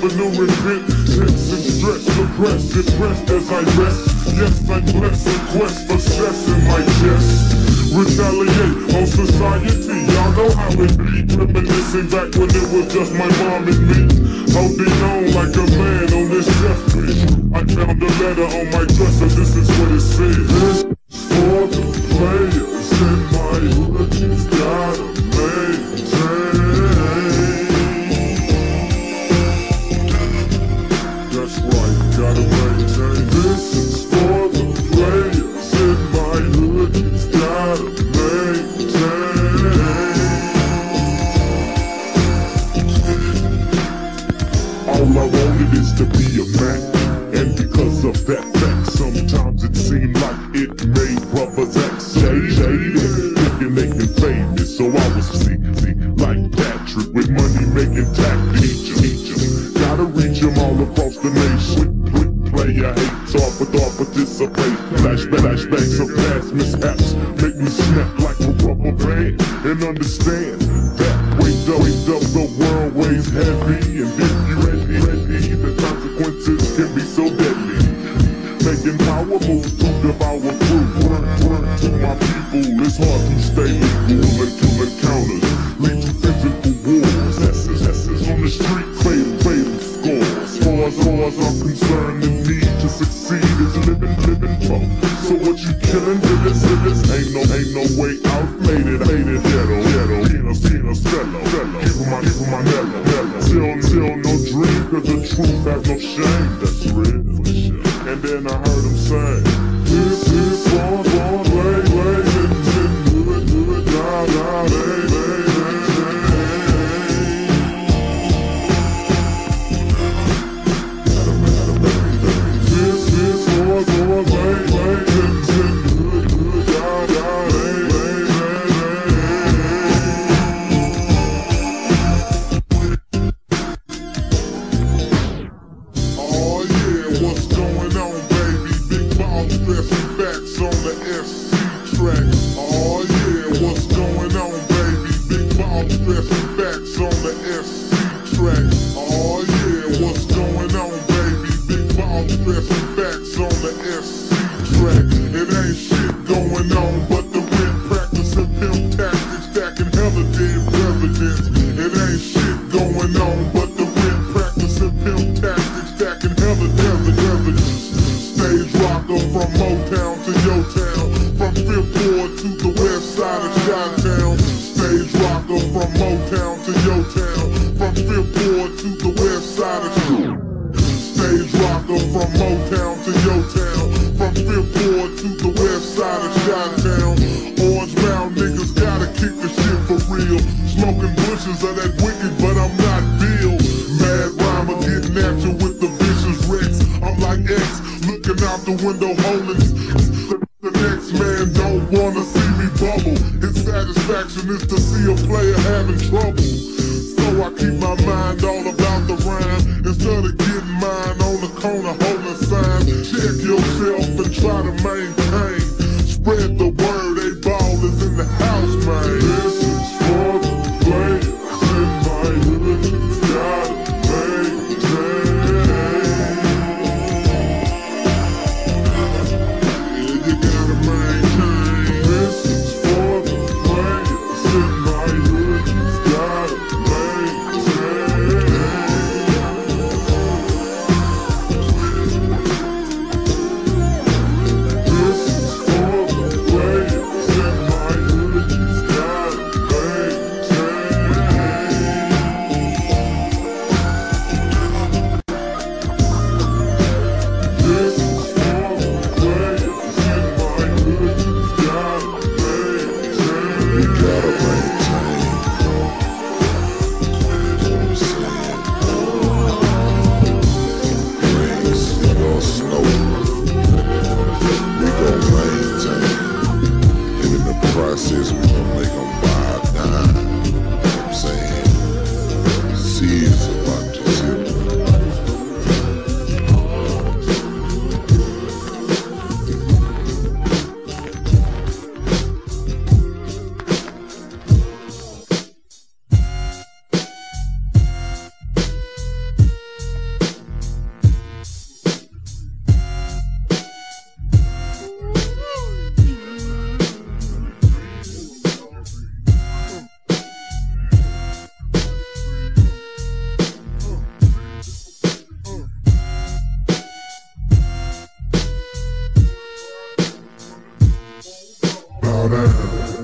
avenue and bit Tense and stress, suppressed, depressed as I rest Yes, I bless and quest for stress in my chest retaliate on society. Y'all know how it be. Reminiscing back when it was just my mom and me. Holding on like a man on this death I found a letter on my dresser. This is what it said. Tchau. weight up, weight up, the world weighs heavy And if you ready, ready, the consequences can be so deadly Making power moves to devour proof To my people, it's hard to stay equal until encounters Lead to physical wars, excesses on the street Fatal, fatal scores As far as, far as I'm concerned, the need to succeed no dream, cause the truth has no shame. That's real. And then I heard him sing. It ain't shit going on, but see a player having trouble. So I keep my mind all about the rhyme. Instead of getting mine on the corner holding sign. check yourself and try to maintain. slow. down.